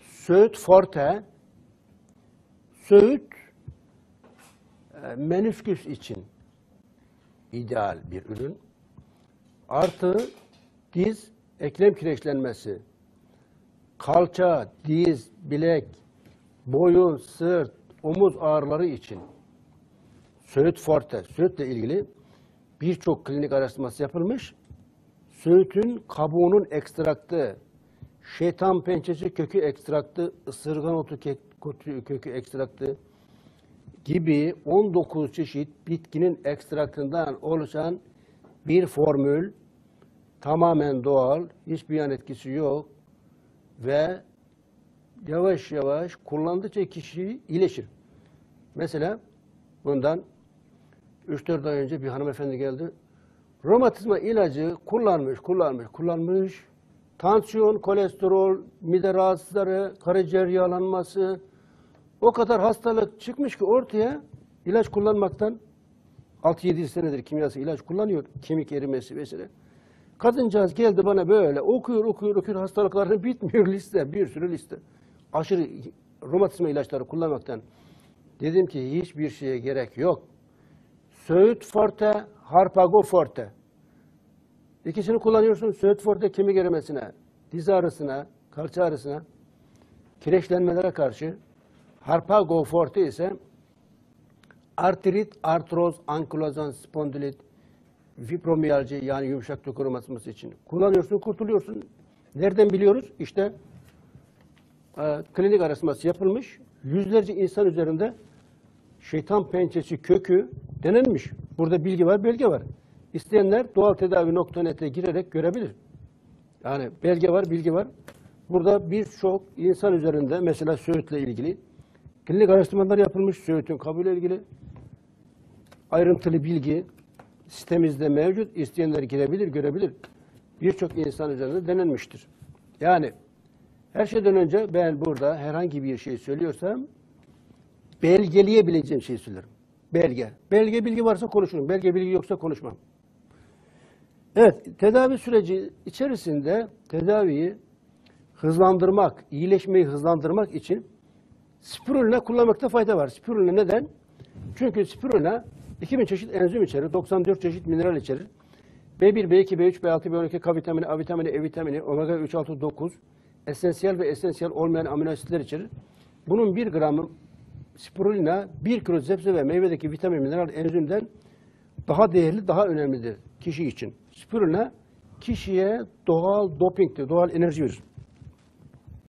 Söğüt Forte, Söğüt e, menüsküs için ideal bir ürün. Artı diz eklem kireçlenmesi, kalça, diz, bilek, boyun, sırt, omuz ağrıları için Söğüt Forte, Söğüt'le ilgili birçok klinik araştırması yapılmış. Söğüt'ün kabuğunun ekstraktı, şeytan pençesi kökü ekstraktı, ısırgan otu kökü ekstraktı gibi 19 çeşit bitkinin ekstraktından oluşan bir formül tamamen doğal, hiçbir yan etkisi yok ve yavaş yavaş kullandıkça kişi iyileşir. Mesela bundan 3-4 ay önce bir hanımefendi geldi. Romatizma ilacı kullanmış, kullanmış, kullanmış. Tansiyon, kolesterol, mide rahatsızları, karaciğer yağlanması, o kadar hastalık çıkmış ki ortaya ilaç kullanmaktan 6-7 senedir kimyasal ilaç kullanıyor. Kemik erimesi vesaire. Kadıncağız geldi bana böyle okuyor, okuyor, okuyor. Hastalıkların bitmiyor liste, bir sürü liste. Aşırı romatizma ilaçları kullanmaktan. Dedim ki hiçbir şeye gerek yok. Söğüt Forte, Harpago Forte. İkisini kullanıyorsun. Söğüt Forte kemik erimesine, diz ağrısına, kalça ağrısına, kireçlenmelere karşı. Harpago Forte ise artrit, artroz, ankilozan, spondilit, fibromiyalji yani yumuşak doku romatizması için kullanıyorsun, kurtuluyorsun. Nereden biliyoruz? İşte e, klinik araştırması yapılmış. Yüzlerce insan üzerinde şeytan pençesi kökü denenmiş. Burada bilgi var, belge var. İsteyenler doğaltedavi.net'e girerek görebilir. Yani belge var, bilgi var. Burada birçok insan üzerinde mesela Söğüt'le ilgili klinik araştırmalar yapılmış. Söğüt'ün kabulü ilgili ayrıntılı bilgi sitemizde mevcut. İsteyenler girebilir, görebilir. Birçok insan üzerinde denenmiştir. Yani her şeyden önce ben burada herhangi bir şey söylüyorsam belgeleyebileceğim şey söylerim. Belge. Belge bilgi varsa konuşurum. Belge bilgi yoksa konuşmam. Evet, tedavi süreci içerisinde tedaviyi hızlandırmak, iyileşmeyi hızlandırmak için spirulina kullanmakta fayda var. Spirulina neden? Çünkü spirulina 2000 çeşit enzim içerir, 94 çeşit mineral içerir. B1, B2, B3, B6, B12, K vitamini, A vitamini, E vitamini, omega 3, 6, 9, esansiyel ve esansiyel olmayan amino asitler içerir. Bunun 1 gramı spirulina 1 kilo sebze ve meyvedeki vitamin, mineral, enzimden daha değerli, daha önemlidir kişi için. Spirulina kişiye doğal dopingtir, doğal enerji verir.